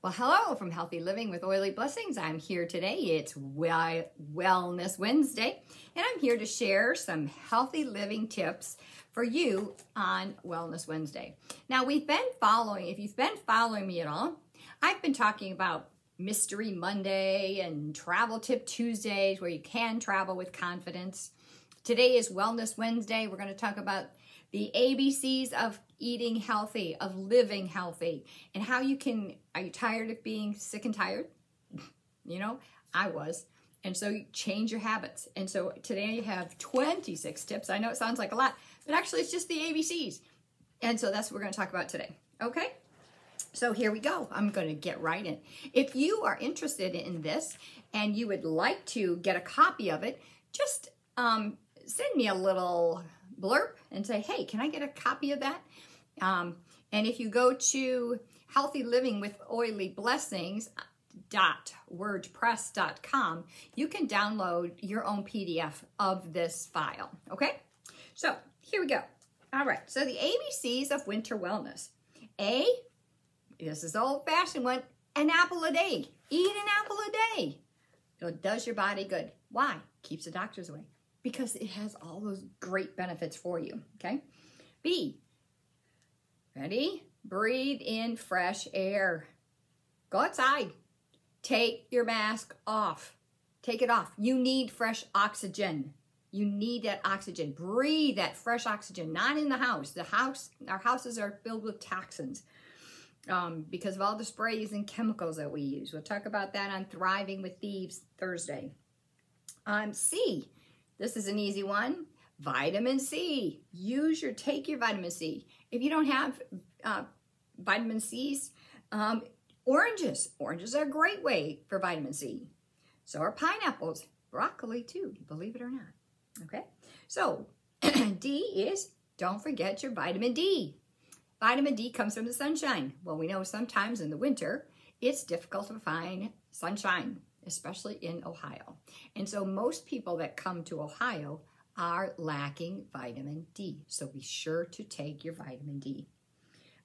Well, hello from Healthy Living with Oily Blessings. I'm here today. It's Wellness Wednesday, and I'm here to share some healthy living tips for you on Wellness Wednesday. Now, we've been following, if you've been following me at all, I've been talking about Mystery Monday and Travel Tip Tuesdays where you can travel with confidence. Today is Wellness Wednesday. We're going to talk about the ABCs of eating healthy, of living healthy, and how you can. Are you tired of being sick and tired? you know, I was. And so you change your habits. And so today I have 26 tips. I know it sounds like a lot, but actually it's just the ABCs. And so that's what we're going to talk about today. Okay? So here we go. I'm going to get right in. If you are interested in this and you would like to get a copy of it, just um, send me a little blurb and say, hey, can I get a copy of that? Um, and if you go to Healthy Living with Oily Blessings, dot wordpress.com you can download your own pdf of this file okay? So here we go. All right so the abcs of winter wellness. A this is old fashioned one an apple a day. Eat an apple a day. It does your body good. Why? Keeps the doctors away because it has all those great benefits for you, okay? B, ready? Breathe in fresh air. Go outside. Take your mask off. Take it off. You need fresh oxygen. You need that oxygen. Breathe that fresh oxygen, not in the house. The house, our houses are filled with toxins um, because of all the sprays and chemicals that we use. We'll talk about that on Thriving with Thieves Thursday. Um, C, this is an easy one. Vitamin C. Use your, take your vitamin C. If you don't have uh, vitamin C's, um, oranges. Oranges are a great way for vitamin C. So are pineapples, broccoli too, believe it or not. Okay, so D is don't forget your vitamin D. Vitamin D comes from the sunshine. Well, we know sometimes in the winter it's difficult to find sunshine especially in Ohio. And so most people that come to Ohio are lacking vitamin D. So be sure to take your vitamin D.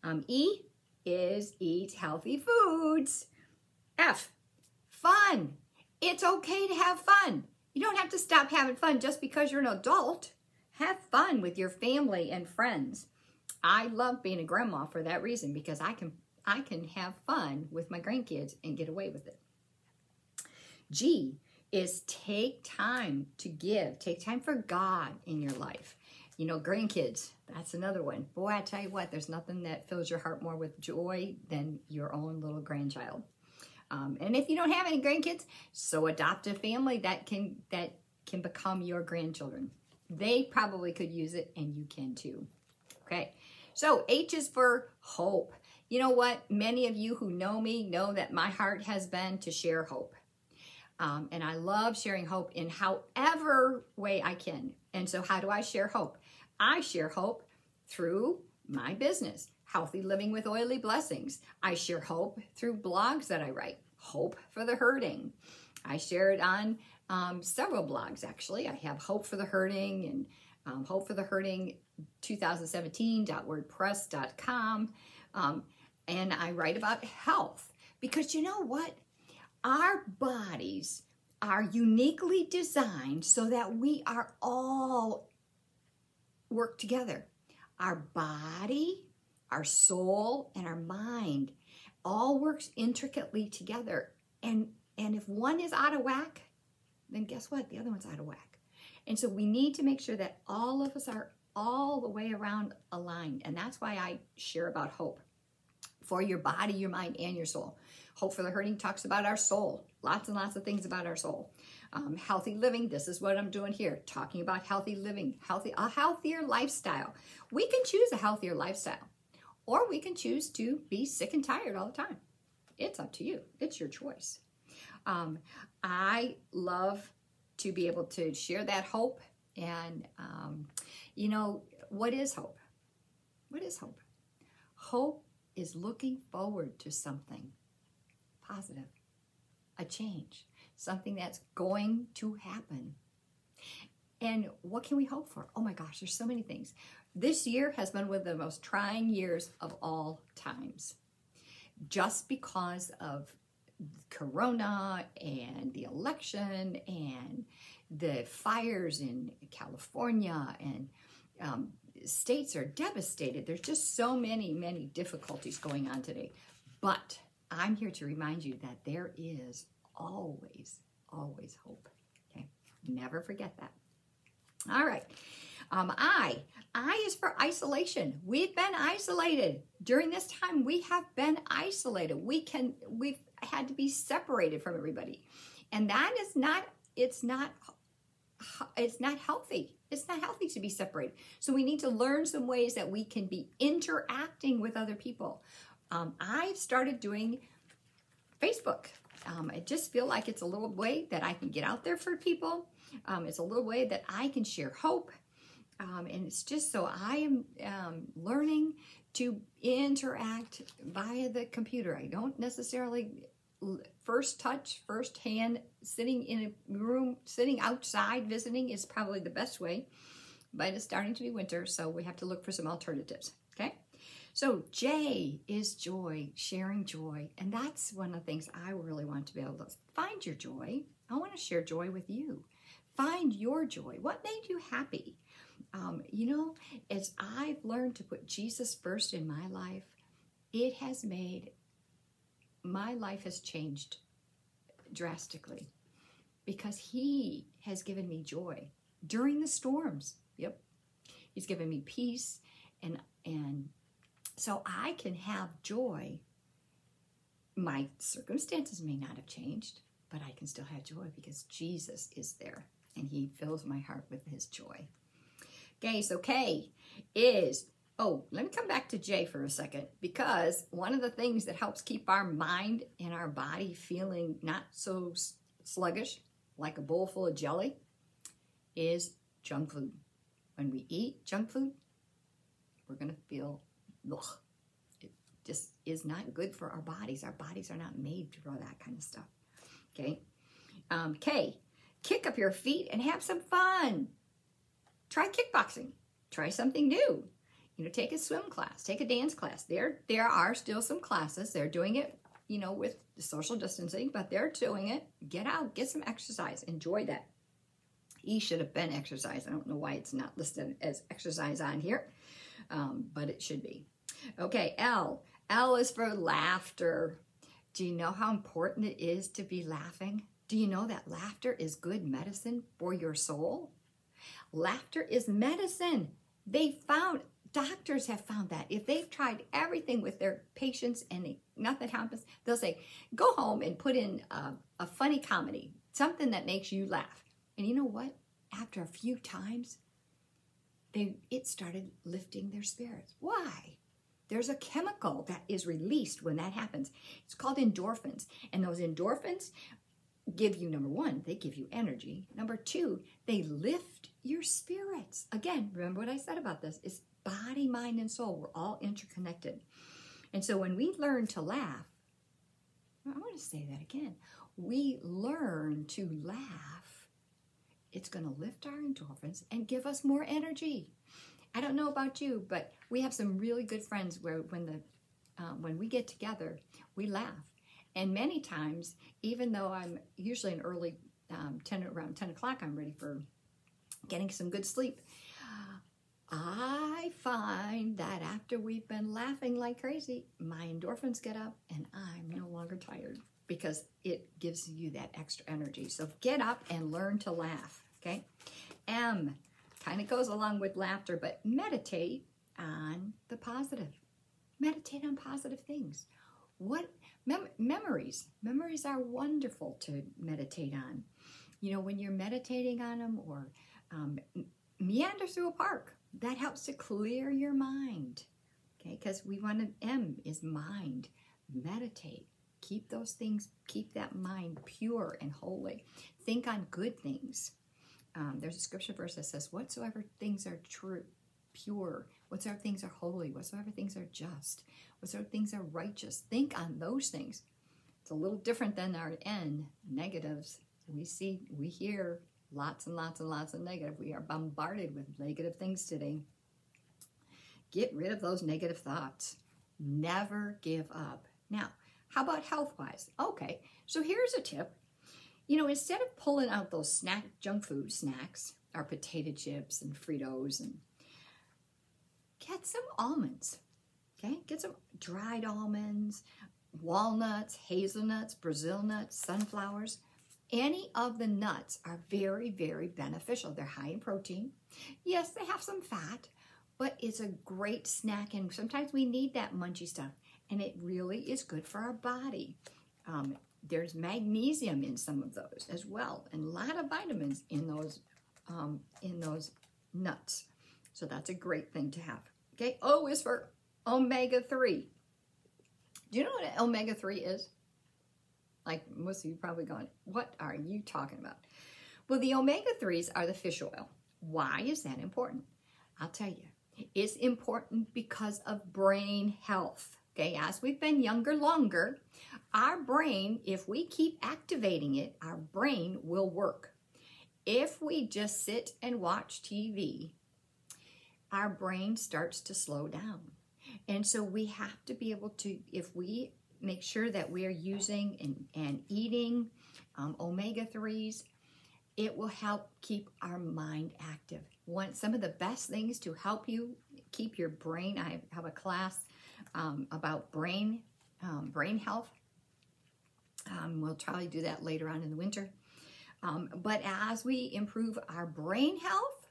Um, e is eat healthy foods. F, fun. It's okay to have fun. You don't have to stop having fun just because you're an adult. Have fun with your family and friends. I love being a grandma for that reason because I can I can have fun with my grandkids and get away with it. G is take time to give, take time for God in your life. You know, grandkids, that's another one. Boy, I tell you what, there's nothing that fills your heart more with joy than your own little grandchild. Um, and if you don't have any grandkids, so adopt a family that can that can become your grandchildren. They probably could use it, and you can too. Okay, so H is for hope. You know what? Many of you who know me know that my heart has been to share hope. Um, and I love sharing hope in however way I can. And so, how do I share hope? I share hope through my business, Healthy Living with Oily Blessings. I share hope through blogs that I write, Hope for the Hurting. I share it on um, several blogs, actually. I have Hope for the Hurting and um, Hope for the Hurting 2017.wordpress.com. Um, and I write about health because you know what? Our bodies are uniquely designed so that we are all work together. Our body, our soul, and our mind all works intricately together. And and if one is out of whack, then guess what? The other one's out of whack. And so we need to make sure that all of us are all the way around aligned. And that's why I share about hope for your body, your mind, and your soul. Hope for the Hurting talks about our soul, lots and lots of things about our soul. Um, healthy living, this is what I'm doing here, talking about healthy living, healthy, a healthier lifestyle. We can choose a healthier lifestyle, or we can choose to be sick and tired all the time. It's up to you. It's your choice. Um, I love to be able to share that hope. And, um, you know, what is hope? What is hope? Hope is looking forward to something positive, a change, something that's going to happen. And what can we hope for? Oh my gosh, there's so many things. This year has been one of the most trying years of all times. just because of Corona and the election and the fires in California and um, states are devastated. There's just so many, many difficulties going on today. But I'm here to remind you that there is always, always hope. Okay, never forget that. All right. Um, I, I is for isolation. We've been isolated during this time. We have been isolated. We can, we've had to be separated from everybody, and that is not. It's not. It's not healthy. It's not healthy to be separated. So we need to learn some ways that we can be interacting with other people. Um, I've started doing Facebook. Um, I just feel like it's a little way that I can get out there for people. Um, it's a little way that I can share hope. Um, and it's just so I am um, learning to interact via the computer. I don't necessarily first touch, first hand, sitting in a room, sitting outside visiting is probably the best way. But it's starting to be winter, so we have to look for some alternatives. Okay? So, J is joy, sharing joy. And that's one of the things I really want to be able to find your joy. I want to share joy with you. Find your joy. What made you happy? Um, you know, as I've learned to put Jesus first in my life, it has made my life has changed drastically because He has given me joy during the storms. Yep. He's given me peace and and so I can have joy. My circumstances may not have changed, but I can still have joy because Jesus is there and he fills my heart with his joy. Okay, so K is, oh, let me come back to Jay for a second because one of the things that helps keep our mind and our body feeling not so sluggish, like a bowl full of jelly, is junk food. When we eat junk food, we're going to feel, ugh, it just is not good for our bodies. Our bodies are not made for that kind of stuff. Okay. Um, K, kick up your feet and have some fun. Try kickboxing. Try something new. You know, take a swim class, take a dance class. There, there are still some classes. They're doing it, you know, with social distancing, but they're doing it. Get out, get some exercise, enjoy that. E should have been exercise. I don't know why it's not listed as exercise on here, um, but it should be. Okay, L. L is for laughter. Do you know how important it is to be laughing? Do you know that laughter is good medicine for your soul? Laughter is medicine. They found, doctors have found that. If they've tried everything with their patients and nothing happens, they'll say, go home and put in a, a funny comedy, something that makes you laugh. And you know what? After a few times, they it started lifting their spirits. Why? There's a chemical that is released when that happens. It's called endorphins. And those endorphins give you number one, they give you energy. Number two, they lift your spirits. Again, remember what I said about this? It's body, mind, and soul. We're all interconnected. And so when we learn to laugh, I want to say that again. We learn to laugh. It's going to lift our endorphins and give us more energy. I don't know about you, but we have some really good friends where when the um, when we get together, we laugh and many times, even though I'm usually an early, um, 10, around 10 o'clock, I'm ready for getting some good sleep. I find that after we've been laughing like crazy, my endorphins get up and I'm no longer tired because it gives you that extra energy. So get up and learn to laugh, okay? M kind of goes along with laughter, but meditate on the positive. Meditate on positive things. What Mem- memories. Memories are wonderful to meditate on. You know, when you're meditating on them or um, meander through a park, that helps to clear your mind. Okay, because we want to, M is mind. Meditate. Keep those things, keep that mind pure and holy. Think on good things. Um, there's a scripture verse that says, Whatsoever things are true, pure, whatsoever things are holy, whatsoever things are just, whatsoever things are righteous. Think on those things. It's a little different than our N, negatives. We see, we hear lots and lots and lots of negative. We are bombarded with negative things today. Get rid of those negative thoughts. Never give up. Now, How about health-wise? Okay, so here's a tip. You know, instead of pulling out those snack junk food snacks, our potato chips and Fritos, and get some almonds. Okay, get some dried almonds, walnuts, hazelnuts, Brazil nuts, sunflowers. Any of the nuts are very, very beneficial. They're high in protein. Yes, they have some fat, but it's a great snack. And sometimes we need that munchy stuff. And it really is good for our body. Um, there's magnesium in some of those as well, and a lot of vitamins in those um, in those nuts. So that's a great thing to have. Okay, O is for omega-3. Do you know what omega-3 is? Like most of you probably going, what are you talking about? Well, the omega-3s are the fish oil. Why is that important? I'll tell you. It's important because of brain health. Okay, as we've been younger longer, our brain, if we keep activating it, our brain will work. If we just sit and watch TV, our brain starts to slow down. And so we have to be able to, if we make sure that we are using and, and eating um, omega-3s, it will help keep our mind active. One, some of the best things to help you keep your brain, I have a class um, about brain, um, brain health. Um, we'll to do that later on in the winter. Um, but as we improve our brain health,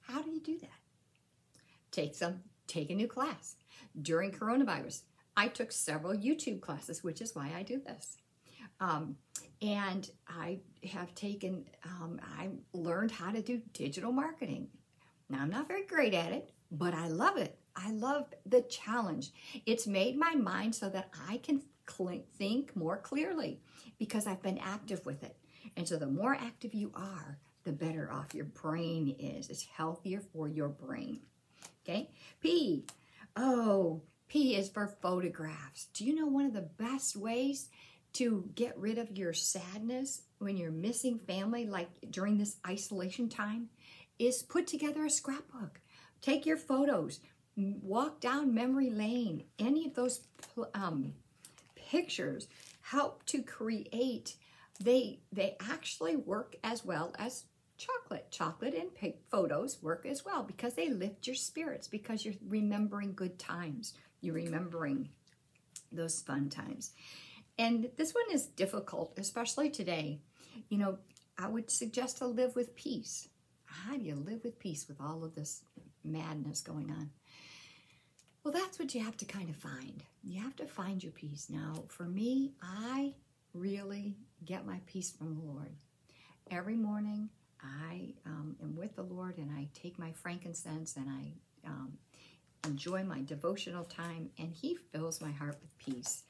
how do you do that? Take some, take a new class. During coronavirus, I took several YouTube classes, which is why I do this. Um, and I have taken, um, I learned how to do digital marketing. Now, I'm not very great at it, but I love it. I love the challenge. It's made my mind so that I can think more clearly because I've been active with it. And so the more active you are, the better off your brain is. It's healthier for your brain. Okay? P. Oh, P is for photographs. Do you know one of the best ways to get rid of your sadness when you're missing family, like during this isolation time, is put together a scrapbook. Take your photos, walk down memory lane. Any of those um, pictures help to create. They they actually work as well as chocolate. Chocolate and photos work as well because they lift your spirits because you're remembering good times. You're remembering those fun times. And this one is difficult, especially today. You know, I would suggest to live with peace. How do you live with peace with all of this madness going on? Well, that's what you have to kind of find. You have to find your peace. Now, for me, I really get my peace from the Lord. Every morning, I um, am with the Lord and I take my frankincense and I um, enjoy my devotional time, and He fills my heart with peace.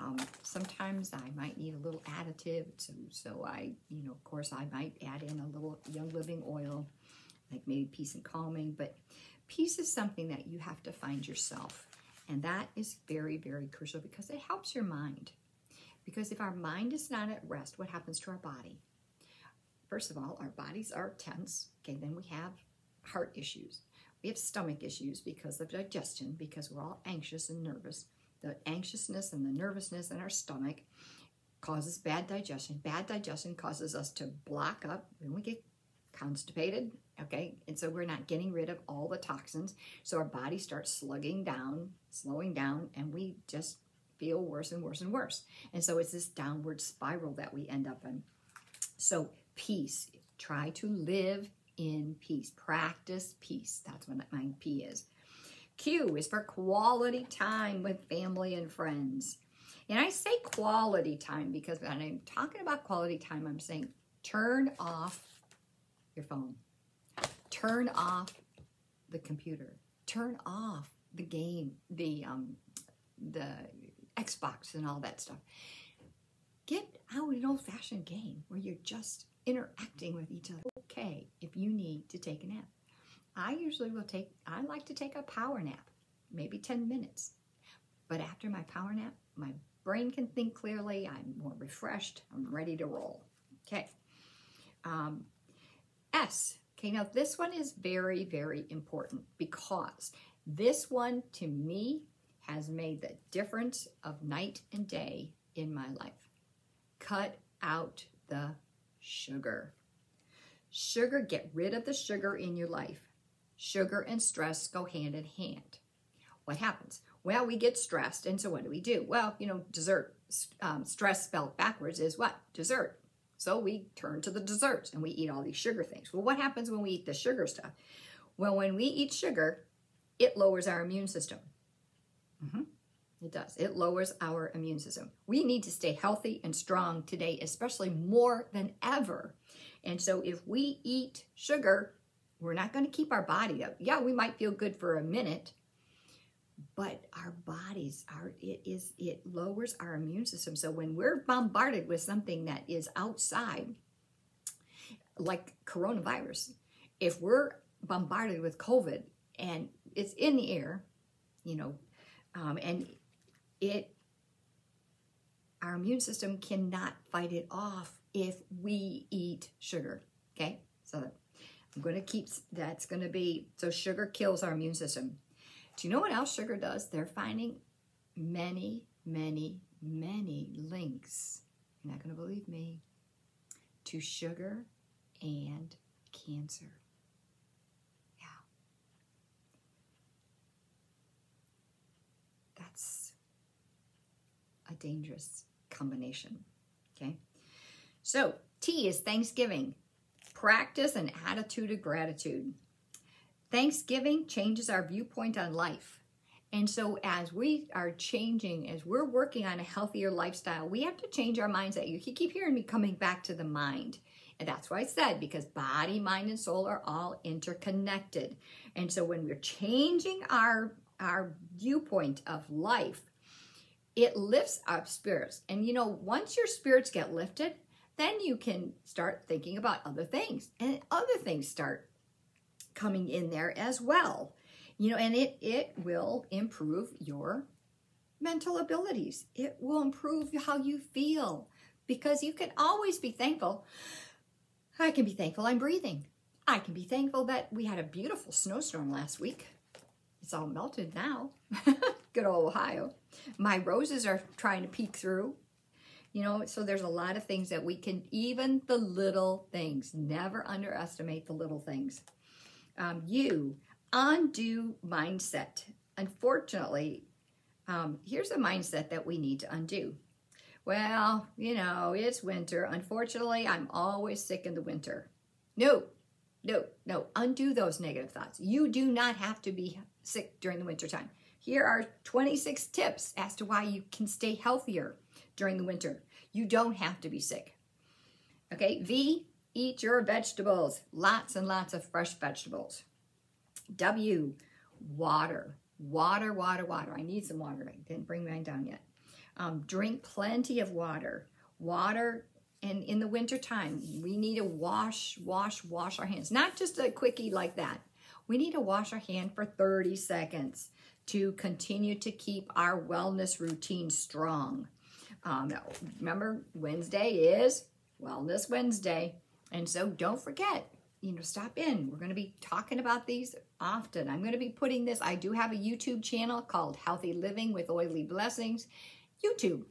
Um, sometimes I might need a little additive, so, so I, you know, of course, I might add in a little Young Living oil, like maybe peace and calming, but peace is something that you have to find yourself. And that is very, very crucial because it helps your mind. Because if our mind is not at rest, what happens to our body? First of all, our bodies are tense. Okay, then we have heart issues. We have stomach issues because of digestion, because we're all anxious and nervous the anxiousness and the nervousness in our stomach causes bad digestion. Bad digestion causes us to block up and we get constipated, okay? And so we're not getting rid of all the toxins. So our body starts slugging down, slowing down, and we just feel worse and worse and worse. And so it's this downward spiral that we end up in. So peace, try to live in peace. Practice peace. That's what my P is. Q is for quality time with family and friends. And I say quality time because when I'm talking about quality time, I'm saying turn off your phone, turn off the computer, turn off the game, the um, the Xbox and all that stuff. Get out an old-fashioned game where you're just interacting with each other. Okay, if you need to take a nap. I usually will take, I like to take a power nap, maybe 10 minutes. But after my power nap, my brain can think clearly, I'm more refreshed, I'm ready to roll. Okay. Um, S. Okay, now this one is very, very important because this one to me has made the difference of night and day in my life. Cut out the sugar. Sugar, get rid of the sugar in your life. Sugar and stress go hand in hand. What happens? Well, we get stressed, and so what do we do? Well, you know, dessert, um, stress spelled backwards is what? Dessert. So we turn to the desserts and we eat all these sugar things. Well, what happens when we eat the sugar stuff? Well, when we eat sugar, it lowers our immune system. Mm-hmm. It does. It lowers our immune system. We need to stay healthy and strong today, especially more than ever. And so if we eat sugar, we're not going to keep our body up. Yeah, we might feel good for a minute, but our bodies are it is it lowers our immune system. So when we're bombarded with something that is outside like coronavirus, if we're bombarded with COVID and it's in the air, you know, um, and it our immune system cannot fight it off if we eat sugar. Okay, so I'm going to keep that's going to be so sugar kills our immune system. Do you know what else sugar does? They're finding many, many, many links. You're not going to believe me to sugar and cancer. a dangerous combination. Okay. So, T is Thanksgiving. Practice an attitude of gratitude. Thanksgiving changes our viewpoint on life. And so, as we are changing, as we're working on a healthier lifestyle, we have to change our mindset. You keep hearing me coming back to the mind. And that's why I said, because body, mind, and soul are all interconnected. And so, when we're changing our, our viewpoint of life, it lifts up spirits. And you know, once your spirits get lifted, then you can start thinking about other things and other things start coming in there as well. You know, and it it will improve your mental abilities. It will improve how you feel because you can always be thankful. I can be thankful I'm breathing. I can be thankful that we had a beautiful snowstorm last week. It's all melted now. Good old Ohio. My roses are trying to peek through. You know, so there's a lot of things that we can, even the little things, never underestimate the little things. Um, you, undo mindset. Unfortunately, um, here's a mindset that we need to undo. Well, you know, it's winter. Unfortunately, I'm always sick in the winter. No, no, no. Undo those negative thoughts. You do not have to be sick during the wintertime. Here are 26 tips as to why you can stay healthier during the winter. You don't have to be sick. Okay, V, eat your vegetables. Lots and lots of fresh vegetables. W, water. Water, water, water. I need some water. I didn't bring mine down yet. Um, drink plenty of water. Water, and in the wintertime, we need to wash, wash, wash our hands. Not just a quickie like that. We need to wash our hand for 30 seconds to continue to keep our wellness routine strong. Um, remember, Wednesday is Wellness Wednesday. And so don't forget, you know, stop in. We're going to be talking about these often. I'm going to be putting this, I do have a YouTube channel called Healthy Living with Oily Blessings. YouTube.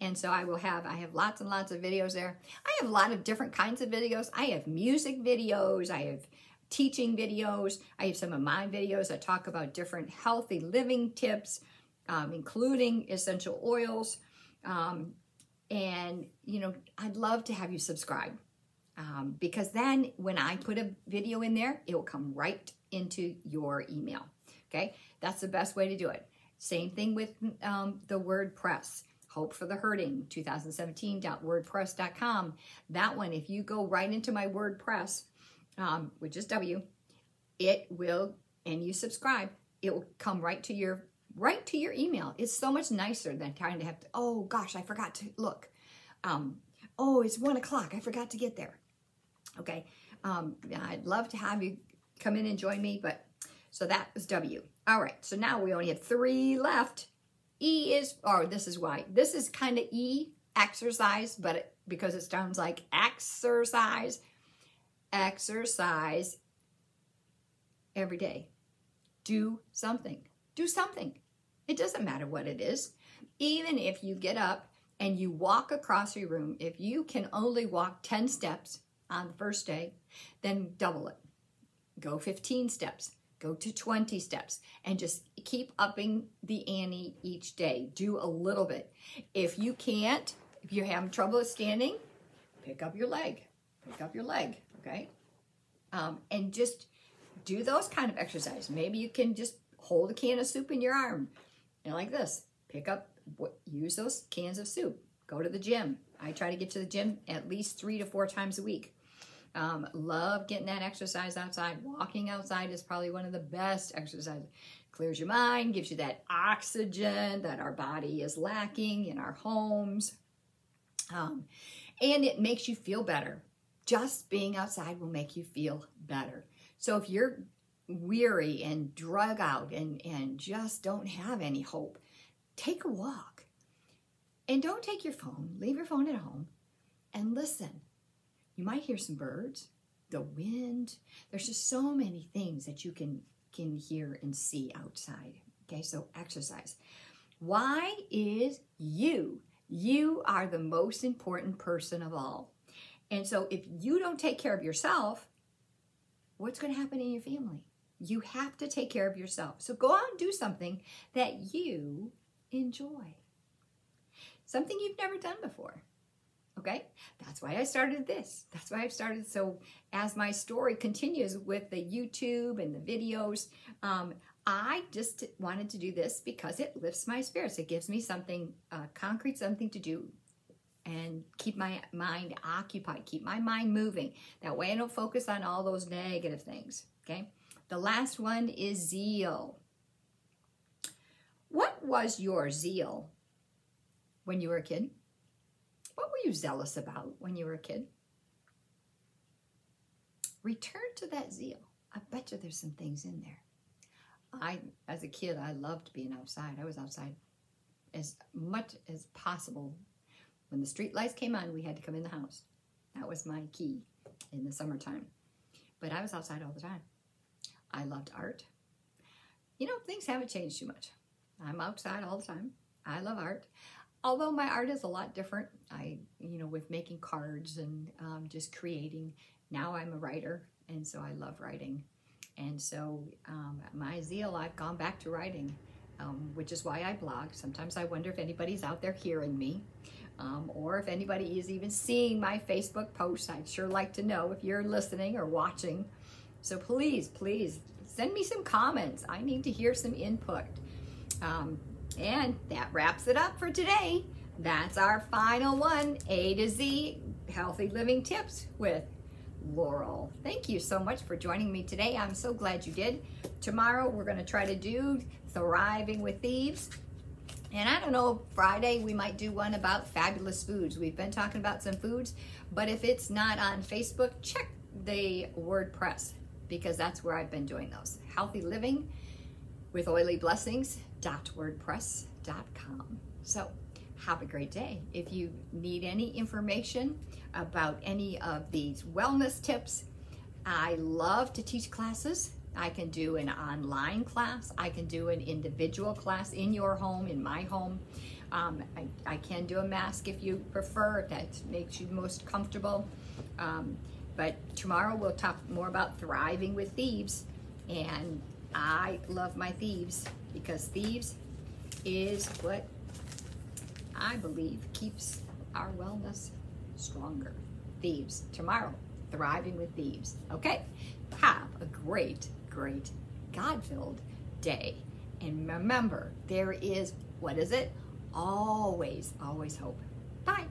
And so I will have, I have lots and lots of videos there. I have a lot of different kinds of videos. I have music videos. I have teaching videos. I have some of my videos that talk about different healthy living tips, um, including essential oils. Um, and, you know, I'd love to have you subscribe um, because then when I put a video in there, it will come right into your email. Okay, that's the best way to do it. Same thing with um, the WordPress. Hope for the Hurting 2017.wordpress.com. That one, if you go right into my WordPress, um, which is W, it will, and you subscribe, it will come right to your right to your email. It's so much nicer than trying to have to, oh gosh, I forgot to look. Um, oh, it's one o'clock. I forgot to get there. Okay. Um, I'd love to have you come in and join me, but so that was W. All right. So now we only have three left. E is, or oh, this is why. This is kind of E, exercise, but it, because it sounds like exercise, exercise every day. Do something. Do something. It doesn't matter what it is. Even if you get up and you walk across your room, if you can only walk 10 steps on the first day, then double it. Go 15 steps, go to 20 steps, and just keep upping the ante each day. Do a little bit. If you can't, if you're having trouble standing, pick up your leg. Pick up your leg, okay? Um, and just do those kind of exercises. Maybe you can just hold a can of soup in your arm, and like this. Pick up, use those cans of soup. Go to the gym. I try to get to the gym at least three to four times a week. Um, love getting that exercise outside. Walking outside is probably one of the best exercises. Clears your mind, gives you that oxygen that our body is lacking in our homes. Um, and it makes you feel better. Just being outside will make you feel better. So if you're weary and drug out and, and just don't have any hope, take a walk. And don't take your phone, leave your phone at home and listen. You might hear some birds, the wind. There's just so many things that you can can hear and see outside. Okay, so exercise. Why is you? You are the most important person of all. And so if you don't take care of yourself, what's going to happen in your family? You have to take care of yourself. So go out and do something that you enjoy. Something you've never done before. Okay? That's why I started this. That's why I've started. So as my story continues with the YouTube and the videos, um, I just wanted to do this because it lifts my spirits. It gives me something uh, concrete, something to do and keep my mind occupied, keep my mind moving. That way I don't focus on all those negative things, okay? The last one is zeal. What was your zeal when you were a kid? What were you zealous about when you were a kid? Return to that zeal. I bet you there's some things in there. I, as a kid, I loved being outside. I was outside as much as possible. When the street lights came on, we had to come in the house. That was my key in the summertime. But I was outside all the time. I loved art. You know, things haven't changed too much. I'm outside all the time. I love art. Although my art is a lot different, I, you know, with making cards and um, just creating. Now I'm a writer, and so I love writing. And so um, my zeal, I've gone back to writing, um, which is why I blog. Sometimes I wonder if anybody's out there hearing me. Um, or if anybody is even seeing my Facebook posts, I'd sure like to know if you're listening or watching. So please, please send me some comments. I need to hear some input. Um, and that wraps it up for today. That's our final one, A to Z Healthy Living Tips with Laurel. Thank you so much for joining me today. I'm so glad you did. Tomorrow we're going to try to do Thriving with Thieves. And I don't know, Friday we might do one about fabulous foods. We've been talking about some foods, but if it's not on Facebook, check the WordPress because that's where I've been doing those. Healthy Living with Oily Blessings www.wordpress.com. So have a great day. If you need any information about any of these wellness tips, I love to teach classes. I can do an online class. I can do an individual class in your home, in my home. Um, I, I, can do a mask if you prefer, if that makes you most comfortable. Um, but tomorrow we'll talk more about thriving with thieves. And I love my thieves because thieves is what I believe keeps our wellness stronger. Thieves, tomorrow, thriving with thieves. Okay, have a great, great God filled day. And remember, there is, what is it? Always, always hope. Bye.